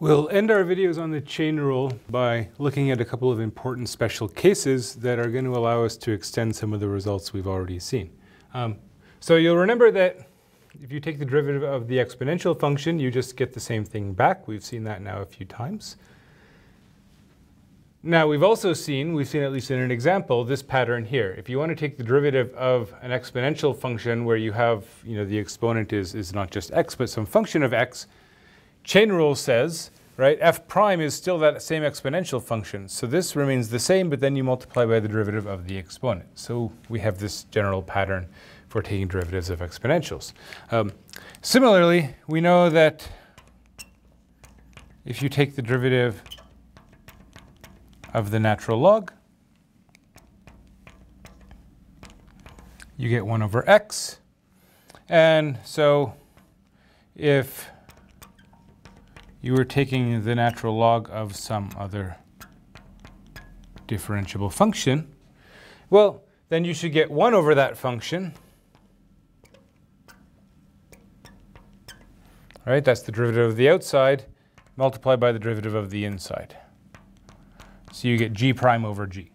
We'll end our videos on the chain rule by looking at a couple of important special cases that are going to allow us to extend some of the results we've already seen. Um, so you'll remember that if you take the derivative of the exponential function, you just get the same thing back. We've seen that now a few times. Now we've also seen, we've seen at least in an example, this pattern here. If you want to take the derivative of an exponential function where you have, you know, the exponent is, is not just x, but some function of x, chain rule says, right, f prime is still that same exponential function. So this remains the same, but then you multiply by the derivative of the exponent. So we have this general pattern for taking derivatives of exponentials. Um, similarly, we know that if you take the derivative of the natural log, you get 1 over x. And so if you were taking the natural log of some other differentiable function, well, then you should get 1 over that function. Right, that's the derivative of the outside multiplied by the derivative of the inside. So you get g prime over g.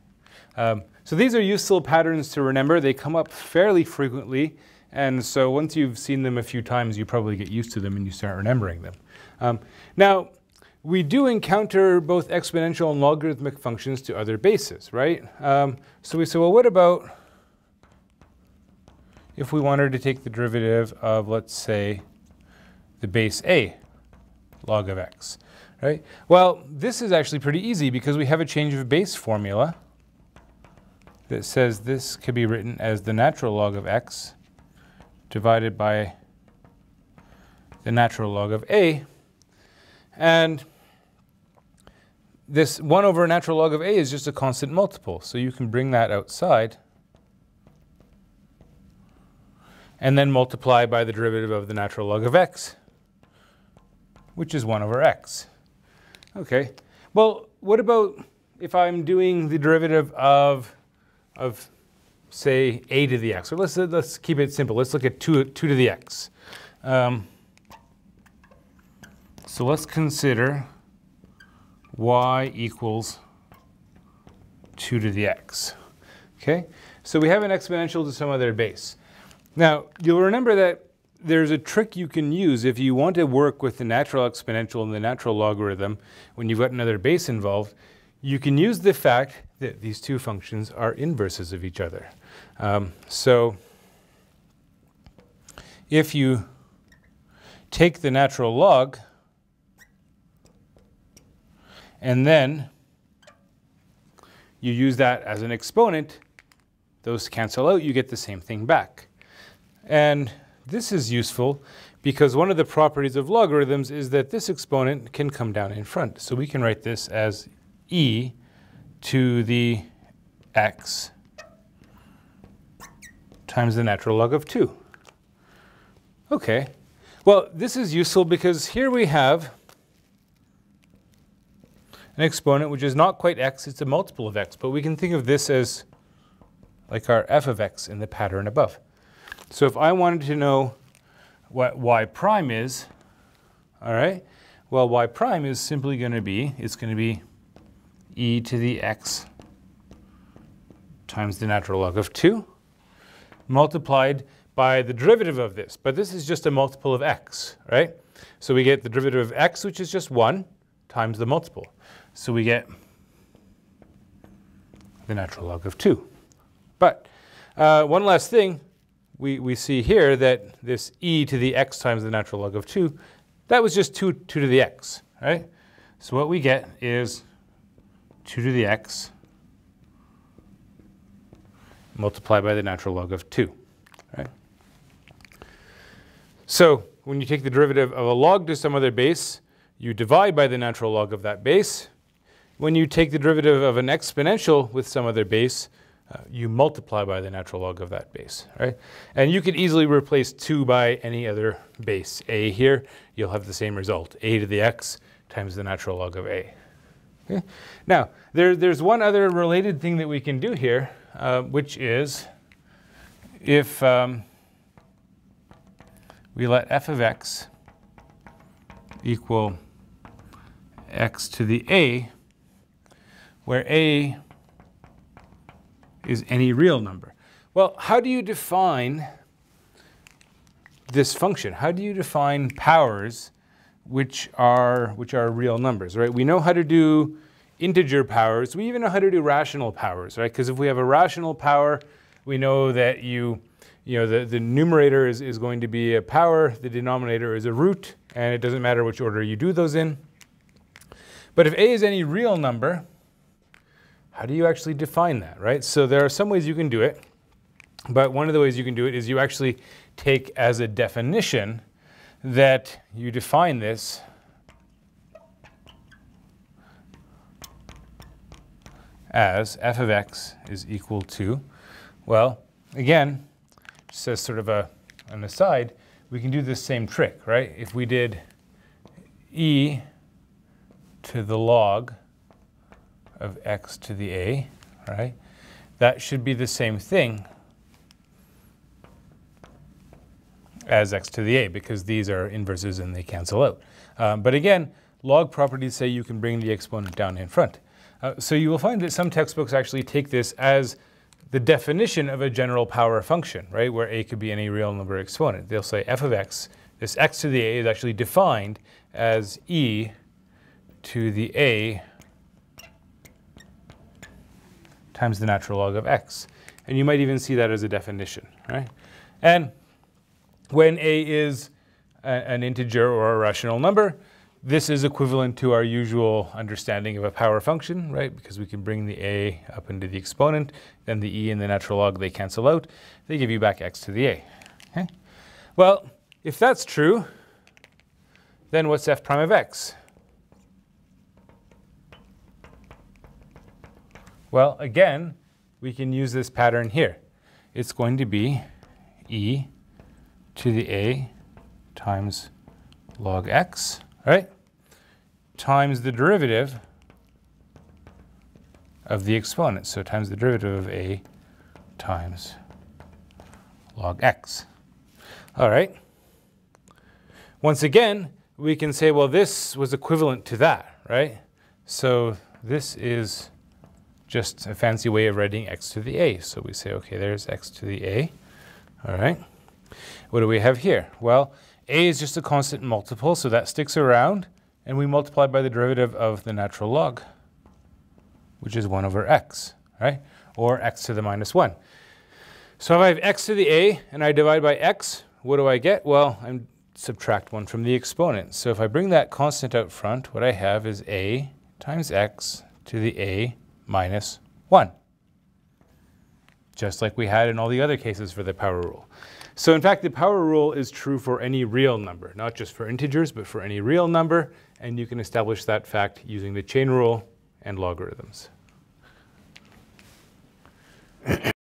Um, so these are useful patterns to remember. They come up fairly frequently. And so once you've seen them a few times, you probably get used to them and you start remembering them. Um, now, we do encounter both exponential and logarithmic functions to other bases, right? Um, so we say, well, what about if we wanted to take the derivative of, let's say, the base a log of x, right? Well, this is actually pretty easy because we have a change of base formula that says this could be written as the natural log of x divided by the natural log of a. And this 1 over natural log of a is just a constant multiple. So you can bring that outside and then multiply by the derivative of the natural log of x which is 1 over x. Okay, well, what about if I'm doing the derivative of, of say, a to the x? Or let's, let's keep it simple. Let's look at 2, 2 to the x. Um, so let's consider y equals 2 to the x. Okay, so we have an exponential to some other base. Now, you'll remember that there's a trick you can use if you want to work with the natural exponential and the natural logarithm when you've got another base involved. You can use the fact that these two functions are inverses of each other. Um, so if you take the natural log and then you use that as an exponent, those cancel out, you get the same thing back. And this is useful because one of the properties of logarithms is that this exponent can come down in front. So we can write this as e to the x times the natural log of 2. Okay, well this is useful because here we have an exponent which is not quite x, it's a multiple of x, but we can think of this as like our f of x in the pattern above. So if I wanted to know what y prime is, all right, well, y prime is simply going to be, it's going to be e to the x times the natural log of 2 multiplied by the derivative of this. But this is just a multiple of x, right? So we get the derivative of x, which is just 1, times the multiple. So we get the natural log of 2. But uh, one last thing, we, we see here that this e to the x times the natural log of 2, that was just 2, 2 to the x, right? So what we get is 2 to the x multiplied by the natural log of 2, right? So when you take the derivative of a log to some other base, you divide by the natural log of that base. When you take the derivative of an exponential with some other base, uh, you multiply by the natural log of that base, right? And you could easily replace 2 by any other base. a here, you'll have the same result, a to the x times the natural log of a. Okay? Now, there, there's one other related thing that we can do here, uh, which is if um, we let f of x equal x to the a, where a is any real number. Well, how do you define this function? How do you define powers which are, which are real numbers, right? We know how to do integer powers. We even know how to do rational powers, right? Because if we have a rational power, we know that you, you know, the, the numerator is, is going to be a power, the denominator is a root, and it doesn't matter which order you do those in. But if a is any real number, how do you actually define that, right? So there are some ways you can do it, but one of the ways you can do it is you actually take as a definition that you define this as f of x is equal to, well, again, just as sort of a, an aside, we can do this same trick, right? If we did e to the log of x to the a, right? That should be the same thing as x to the a because these are inverses and they cancel out. Um, but again, log properties say you can bring the exponent down in front. Uh, so you will find that some textbooks actually take this as the definition of a general power function, right, where a could be any real number exponent. They'll say f of x, this x to the a is actually defined as e to the a times the natural log of x. And you might even see that as a definition, right? And when a is a, an integer or a rational number, this is equivalent to our usual understanding of a power function, right? Because we can bring the a up into the exponent, then the e and the natural log, they cancel out. They give you back x to the a. Okay? Well, if that's true, then what's f prime of x? Well, again, we can use this pattern here. It's going to be e to the a times log x, right? Times the derivative of the exponent. So times the derivative of a times log x. All right. Once again, we can say, well, this was equivalent to that, right? So this is just a fancy way of writing x to the a. So we say, okay, there's x to the a. All right. What do we have here? Well, a is just a constant multiple, so that sticks around, and we multiply by the derivative of the natural log, which is 1 over x, right? Or x to the minus 1. So if I have x to the a and I divide by x, what do I get? Well, I subtract 1 from the exponent. So if I bring that constant out front, what I have is a times x to the a minus 1, just like we had in all the other cases for the power rule. So in fact, the power rule is true for any real number, not just for integers, but for any real number, and you can establish that fact using the chain rule and logarithms.